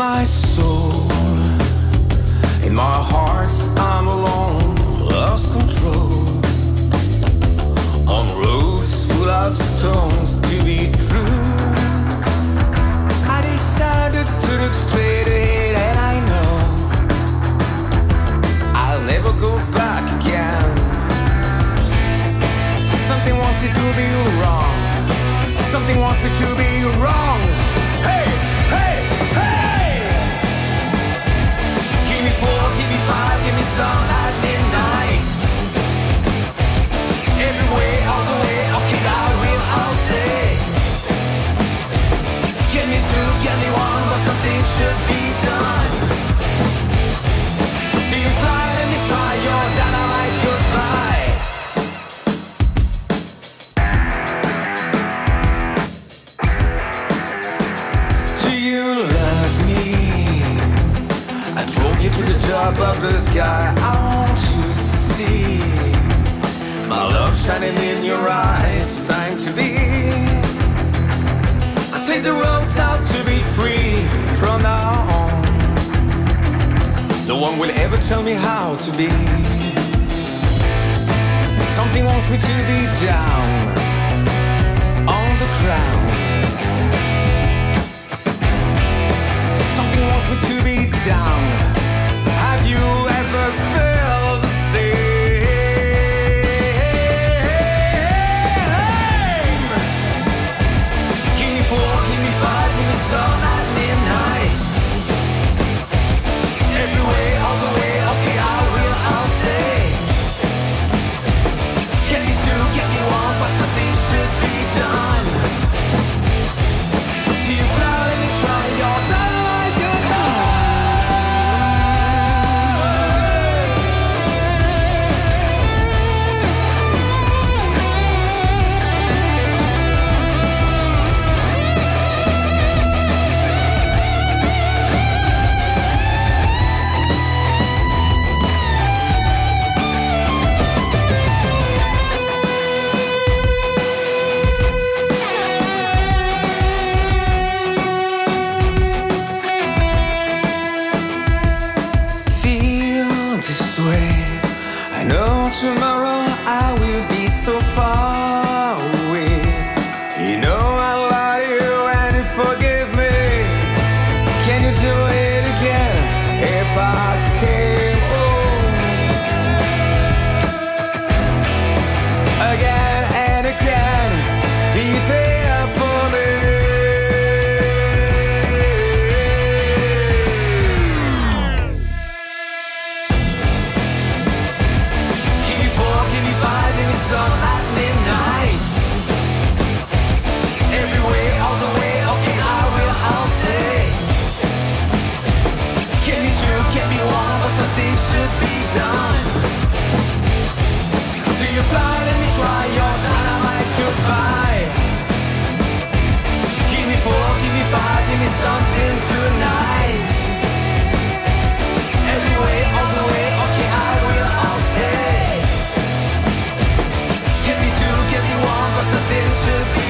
my soul. In my heart, I'm alone, lost control. On roads full of stones to be true. I decided to look straight ahead, and I know I'll never go back again. Something wants me to be wrong. Something wants me to be wrong. Hey, top of the sky. I want to see my love shining in your one will ever tell me how to be. Something wants me to be down on the ground. Something wants me to be down. I know tomorrow I will be so far Give me four, give me five, give me something tonight. Way, all the way, okay, I will stay. Give me two, give me should be.